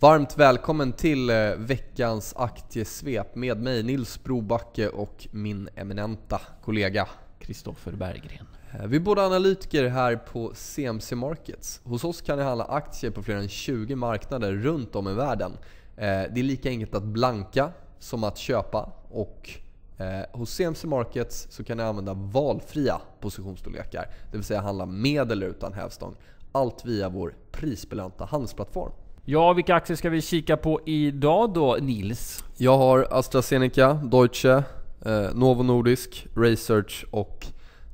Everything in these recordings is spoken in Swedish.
Varmt välkommen till eh, veckans aktiesvep med mig Nils Brobacke och min eminenta kollega Kristoffer Berggren. Eh, vi är båda analytiker här på CMC Markets. Hos oss kan ni handla aktier på fler än 20 marknader runt om i världen. Eh, det är lika enkelt att blanka som att köpa och hos CMC Markets så kan ni använda valfria positionsstorlekar. Det vill säga handla med eller utan hävstång. Allt via vår prisbelönta handelsplattform. Ja, vilka aktier ska vi kika på idag då, Nils? Jag har AstraZeneca, Deutsche, eh, Novo Nordisk, Research och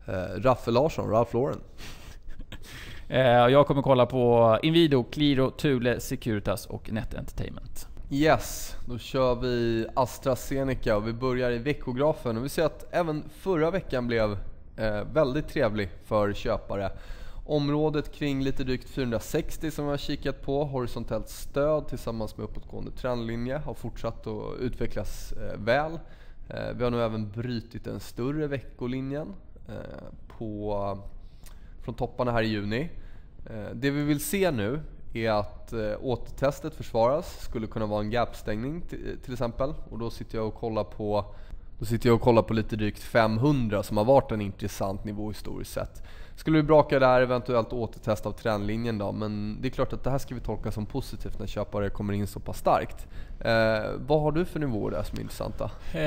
eh, Raffe Larsson, Ralph Lauren. eh, jag kommer kolla på Inwido, Qliro, Thule, Securitas och Net Entertainment. Yes, då kör vi AstraZeneca och vi börjar i veckografen. Och vi ser att även förra veckan blev eh, väldigt trevlig för köpare. Området kring lite drygt 460 som vi har kikat på, horisontellt stöd tillsammans med uppåtgående trendlinje, har fortsatt att utvecklas eh, väl. Eh, vi har nu även brutit den större veckolinjen eh, på, från topparna här i juni. Det vi vill se nu är att återtestet försvaras, skulle kunna vara en gapstängning till exempel. Och då sitter jag och kollar på då sitter jag och kollar på lite drygt 500 som har varit en intressant nivå historiskt sett. Skulle vi braka där, eventuellt återtest av trendlinjen då, men det är klart att det här ska vi tolka som positivt när köpare kommer in så pass starkt. Eh, vad har du för nivåer där som är intressanta? Eh,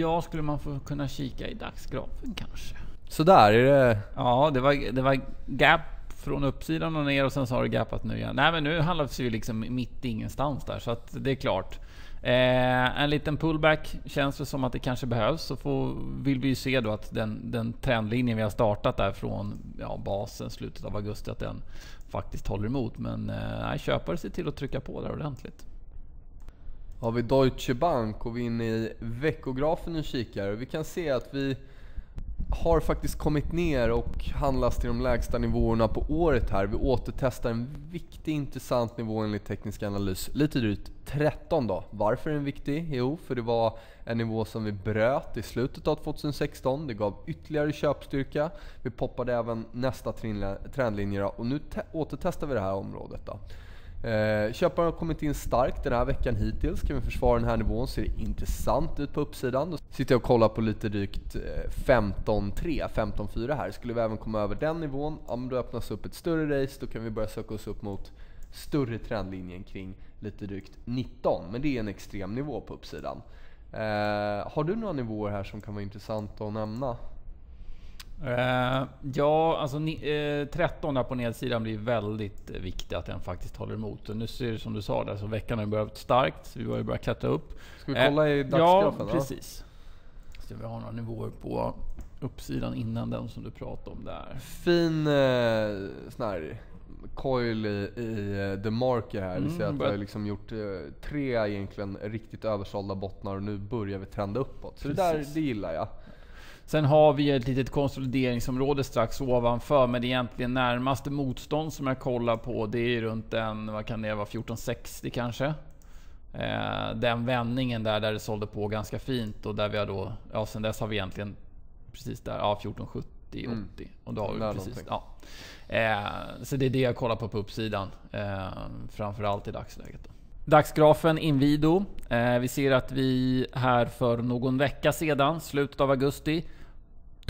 ja, skulle man få kunna kika i dagsgrafen kanske? Sådär, är det... Ja, det var, det var gap från uppsidan och ner och sen så har det gapat nu igen. Nej men nu handlar vi liksom mitt ingenstans där, så att det är klart. Eh, en liten pullback känns det som att det kanske behövs. Så får, vill vi ju se då att den, den trendlinjen vi har startat där från ja, basen slutet av augusti, att den faktiskt håller emot. Men eh, köpare ser till att trycka på där ordentligt. Har vi Deutsche Bank och vi är inne i veckografen och kikar. Vi kan se att vi har faktiskt kommit ner och handlas till de lägsta nivåerna på året här. Vi återtestar en viktig intressant nivå enligt teknisk analys. Lite drygt 13 då. Varför är den viktig? Jo, för det var en nivå som vi bröt i slutet av 2016. Det gav ytterligare köpstyrka. Vi poppade även nästa trendlinje och nu återtestar vi det här området. Då. Eh, köparen har kommit in starkt den här veckan hittills. Kan vi försvara den här nivån ser det intressant ut på uppsidan. Då sitter jag och kollar på lite drygt eh, 15-3, 15-4 här. Skulle vi även komma över den nivån, ja, men då öppnas upp ett större race. Då kan vi börja söka oss upp mot större trendlinjen kring lite drygt 19. Men det är en extrem nivå på uppsidan. Eh, har du några nivåer här som kan vara intressanta att nämna? Uh, ja, alltså ni, uh, 13 där på nedsidan blir väldigt viktigt att den faktiskt håller emot. Och nu ser det som du sa där, så veckan har börjat starkt. Så vi börjar börja klättra upp. Ska vi kolla uh, i dagsgrafen? Ja, precis. Så vi har några nivåer på uppsidan innan den som du pratade om där. Fin eh, sån här coil i, i the market här. Mm, vi ser att vi har liksom gjort eh, tre egentligen riktigt översålda bottnar och nu börjar vi trenda uppåt. Så det där det gillar jag. Sen har vi ett litet konsolideringsområde strax ovanför, men det egentligen närmaste motstånd som jag kollar på, det är runt en, vad kan det vara, 1460 kanske? Eh, den vändningen där, där det sålde på ganska fint och där vi har då, ja sen dess har vi egentligen precis där, ja 1470, 80. Mm. Och då har vi precis, ja. Eh, så det är det jag kollar på på uppsidan. Eh, framförallt i dagsläget. Då. Dagsgrafen Inwido. Eh, vi ser att vi här för någon vecka sedan, slutet av augusti,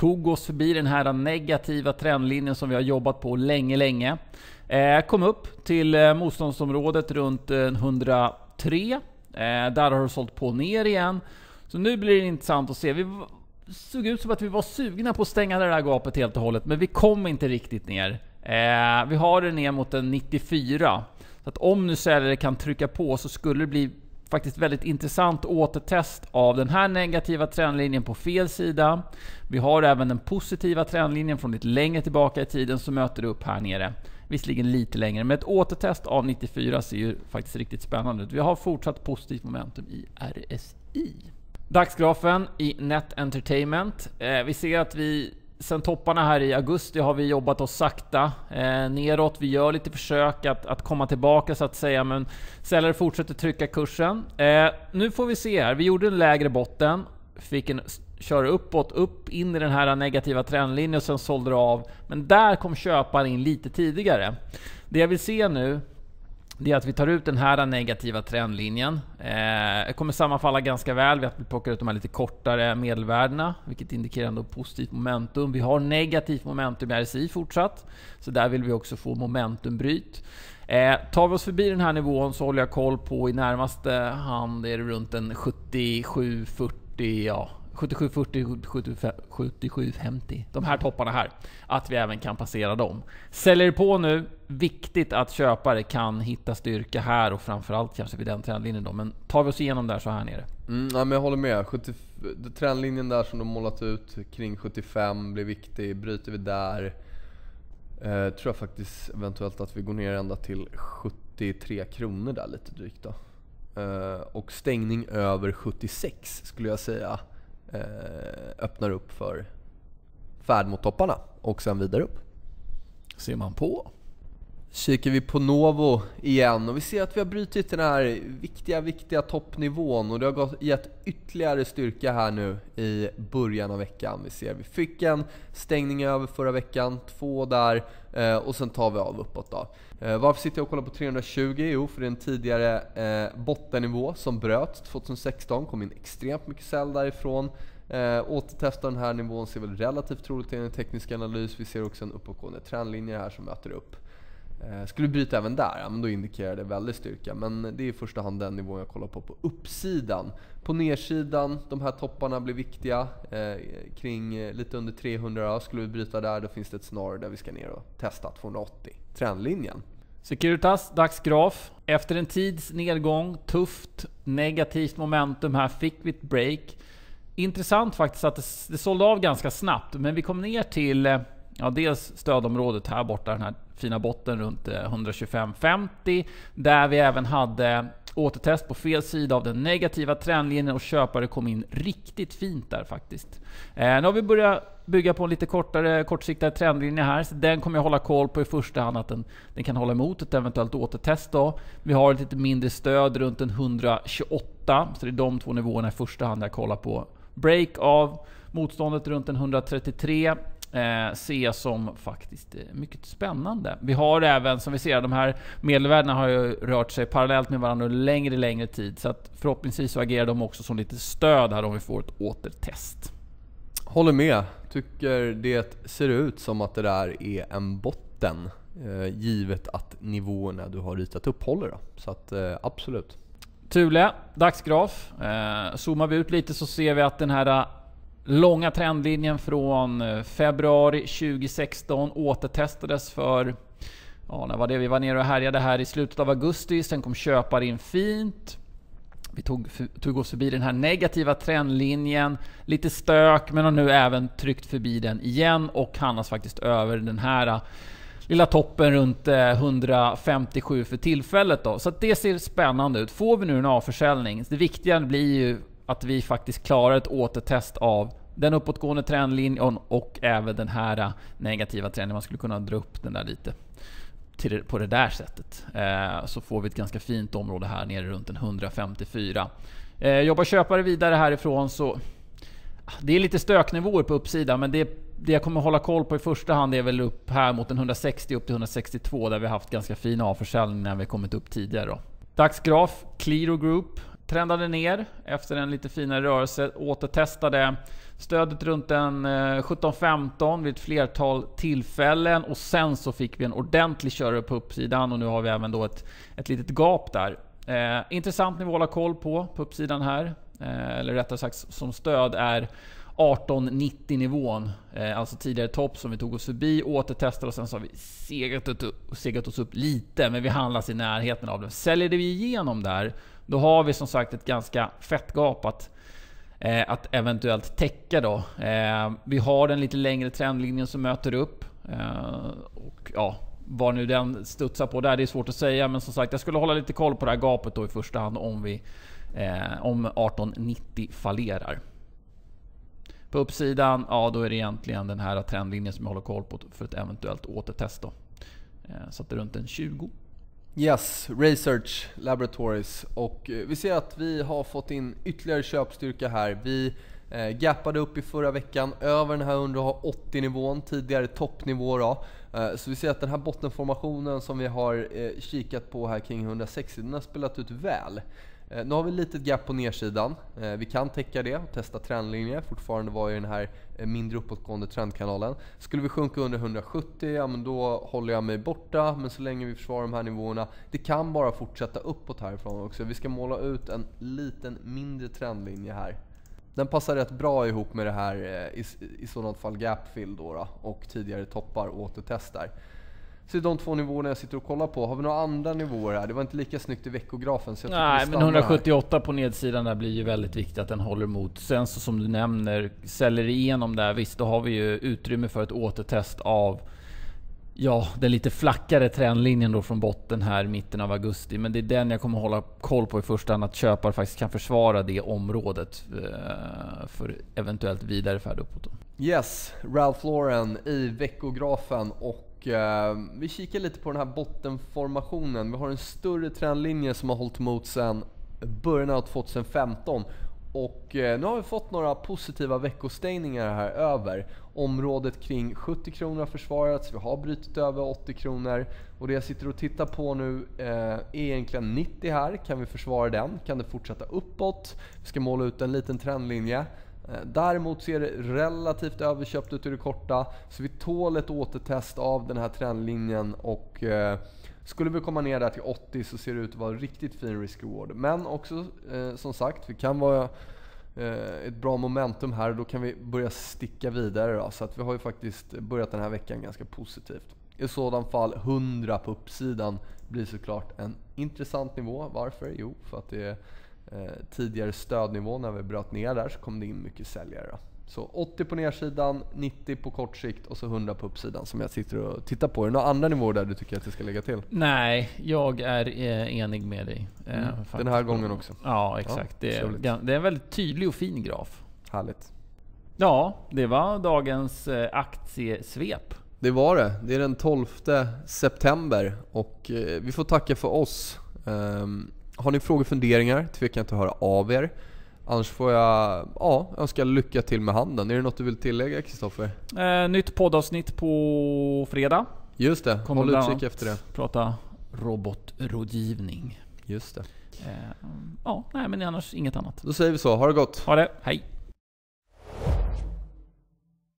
tog oss förbi den här negativa trendlinjen som vi har jobbat på länge, länge. Eh, kom upp till eh, motståndsområdet runt eh, 103. Där har det sålt på ner igen. Så nu blir det intressant att se. Vi såg ut som att vi var sugna på att stänga det där gapet helt och hållet, men vi kom inte riktigt ner. Vi har det ner mot en 94. Så att om nu säljare kan trycka på så skulle det bli faktiskt väldigt intressant återtest av den här negativa trendlinjen på fel sida. Vi har även den positiva trendlinjen från lite längre tillbaka i tiden som möter upp här nere. Visserligen lite längre, men ett återtest av 94 ser ju faktiskt riktigt spännande ut. Vi har fortsatt positivt momentum i RSI. Dagsgrafen i Net Entertainment. Eh, vi ser att vi sen topparna här i augusti har vi jobbat oss sakta eh, neråt. Vi gör lite försök att, att komma tillbaka så att säga, men säljare fortsätter trycka kursen. Eh, nu får vi se här. Vi gjorde en lägre botten, fick en köra uppåt, upp in i den här negativa trendlinjen och sen sålde det av. Men där kom köparen in lite tidigare. Det jag vill se nu det är att vi tar ut den här negativa trendlinjen. Eh, kommer sammanfalla ganska väl vid att vi plockar ut de här lite kortare medelvärdena, vilket indikerar ändå positivt momentum. Vi har negativt momentum i RSI fortsatt, så där vill vi också få momentumbryt. Eh, tar vi oss förbi den här nivån så håller jag koll på i närmaste hand är det runt en 77-40, ja 77-40, 77-50. De här topparna här. Att vi även kan passera dem. Säljer på nu, viktigt att köpare kan hitta styrka här och framförallt kanske vid den trendlinjen då. Men tar vi oss igenom där så här nere. Mm, ja, men jag håller med. 70, trendlinjen där som de målat ut kring 75 blir viktig. Bryter vi där eh, tror jag faktiskt eventuellt att vi går ner ända till 73 kronor där lite drygt då. Eh, och stängning över 76 skulle jag säga Eh, öppnar upp för färd mot topparna och sen vidare upp. Ser man på. Kikar vi på Novo igen och vi ser att vi har brutit den här viktiga, viktiga toppnivån och det har gett ytterligare styrka här nu i början av veckan. Vi ser vi fick en stängning över förra veckan, två där eh, och sen tar vi av uppåt då. Eh, varför sitter jag och kollar på 320? Jo, för det är en tidigare eh, bottennivå som bröts 2016, kom in extremt mycket sälj därifrån. Eh, återtesta den här nivån ser väl relativt troligt i en teknisk analys. Vi ser också en uppåtgående trendlinje här som möter upp. Eh, skulle vi bryta även där, ja, men då indikerar det väldigt styrka. Men det är i första hand den nivån jag kollar på på uppsidan. På nedsidan, de här topparna blir viktiga. Eh, kring eh, lite under 300 Skulle vi bryta där, då finns det ett scenario där vi ska ner och testa 280. Trendlinjen. Securitas dagsgraf. Efter en tids nedgång, tufft, negativt momentum här, fick vi ett break. Intressant faktiskt att det, det sålde av ganska snabbt, men vi kom ner till eh, ja, dels stödområdet här borta, den här fina botten runt 125,50. Eh, där vi även hade återtest på fel sida av den negativa trendlinjen och köpare kom in riktigt fint där faktiskt. Eh, nu har vi börjat bygga på en lite kortare, kortsiktigare trendlinje här. Så den kommer jag hålla koll på i första hand att den, den kan hålla emot ett eventuellt återtest. Då. Vi har ett lite mindre stöd runt en 128, så det är de två nivåerna i första hand jag kollar på. Break av motståndet runt en 133 eh, se som faktiskt eh, mycket spännande. Vi har även, som vi ser, de här medelvärdena har ju rört sig parallellt med varandra under längre, längre tid. Så att förhoppningsvis så agerar de också som lite stöd här om vi får ett återtest. Håller med. Tycker det ser ut som att det där är en botten. Eh, givet att nivåerna du har ritat upp håller. Då. Så att eh, absolut. Thule, dagsgraf. Eh, zoomar vi ut lite så ser vi att den här långa trendlinjen från eh, februari 2016 återtestades för Ja, när var det? Vi var nere och härjade här i slutet av augusti, sen kom köpare in fint. Vi tog, tog oss förbi den här negativa trendlinjen, lite stök, men har nu även tryckt förbi den igen och handlas faktiskt över den här eh, lilla toppen runt eh, 157 för tillfället. Då. Så det ser spännande ut. Får vi nu en avförsäljning, det viktiga blir ju att vi faktiskt klarar ett återtest av den uppåtgående trendlinjen och även den här äh, negativa trenden. Man skulle kunna dra upp den där lite till, på det där sättet. Eh, så får vi ett ganska fint område här nere runt en 154. Eh, äh, jobbar köpare vidare härifrån så... Det är lite stöknivåer på uppsidan men det, det jag kommer hålla koll på i första hand är väl upp här mot en 160 upp till 162 där vi haft ganska fin avförsäljning när vi kommit upp tidigare. Då. Dagsgraf, Qliro Group trendade ner efter en lite finare rörelse, återtestade stödet runt en eh, 17-15 vid ett flertal tillfällen och sen så fick vi en ordentlig körare på uppsidan och nu har vi även då ett, ett litet gap där. Eh, intressant nivå att hålla koll på, på uppsidan här. Eh, eller rättare sagt som stöd är 1890 nivån. Eh, alltså tidigare topp som vi tog oss förbi, återtestade och sen så har vi segat, segat oss upp lite. Men vi handlas i närheten av det. Säljer vi igenom där då har vi som sagt ett ganska fett gap att, eh, att eventuellt täcka då. Eh, vi har den lite längre trendlinjen som möter upp. Eh, och ja, vad nu den studsar på där, det är svårt att säga. Men som sagt, jag skulle hålla lite koll på det här gapet då i första hand om vi eh, om 1890 fallerar. På uppsidan, ja då är det egentligen den här trendlinjen som jag håller koll på för ett eventuellt återtest då. Eh, så att det är runt en 20. Yes, Research Laboratories. Och eh, vi ser att vi har fått in ytterligare köpstyrka här. Vi eh, gappade upp i förra veckan över den här 180 nivån, tidigare toppnivå då. Eh, så vi ser att den här bottenformationen som vi har kikat på här kring 160, den har spelat ut väl. Eh, nu har vi ett litet gap på nedsidan. Eh, vi kan täcka det och testa trendlinjer. fortfarande vara i den här eh, mindre uppåtgående trendkanalen. Skulle vi sjunka under 170, ja men då håller jag mig borta. Men så länge vi försvarar de här nivåerna, det kan bara fortsätta uppåt härifrån också. Vi ska måla ut en liten mindre trendlinje här. Den passar rätt bra ihop med det här i, i sådant fall gapfill då, då och tidigare toppar återtestar. Så det är de två nivåerna jag sitter och kollar på. Har vi några andra nivåer här? Det var inte lika snyggt i veckografen så jag Nej, men 178 här. på nedsidan där blir ju väldigt viktigt att den håller emot. Sen så som du nämner, säljer igenom där, visst då har vi ju utrymme för ett återtest av Ja, den lite flackare trendlinjen då från botten här i mitten av augusti. Men det är den jag kommer hålla koll på i första hand. Att köpare faktiskt kan försvara det området eh, för eventuellt vidare färd uppåt. Yes, Ralph Lauren i veckografen och eh, vi kikar lite på den här bottenformationen. Vi har en större trendlinje som har hållit emot sedan början av 2015 och eh, nu har vi fått några positiva veckostängningar här över. Området kring 70 kronor har försvarats, vi har brutit över 80 kronor. Och det jag sitter och tittar på nu eh, är egentligen 90 här. Kan vi försvara den? Kan det fortsätta uppåt? Vi ska måla ut en liten trendlinje. Eh, däremot ser det relativt överköpt ut i det korta, så vi tål ett återtest av den här trendlinjen och eh, skulle vi komma ner där till 80 så ser det ut att vara riktigt fin risk-reward. Men också eh, som sagt, vi kan vara eh, ett bra momentum här och då kan vi börja sticka vidare. Då, så att vi har ju faktiskt börjat den här veckan ganska positivt. I sådan fall 100 på uppsidan blir såklart en intressant nivå. Varför? Jo, för att det är eh, tidigare stödnivå när vi bröt ner där så kom det in mycket säljare. Så 80 på nedsidan, 90 på kort sikt och så 100 på uppsidan som jag sitter och tittar på. Är det några andra nivåer där du tycker att jag ska lägga till? Nej, jag är eh, enig med dig. Eh, mm. Den här gången också? Ja, exakt. Ja, det, är, det är en väldigt tydlig och fin graf. Härligt. Ja, det var dagens aktiesvep. Det var det. Det är den 12 september och vi får tacka för oss. Har ni frågor och funderingar, tveka inte att höra av er. Annars får jag ja, önska lycka till med handeln. Är det något du vill tillägga Kristoffer? Eh, nytt poddavsnitt på fredag. Just det, Kommer håll utkik efter det. Prata robotrådgivning. Just det. Eh, ja, nej men annars inget annat. Då säger vi så. Ha det gott. Ha det. Hej.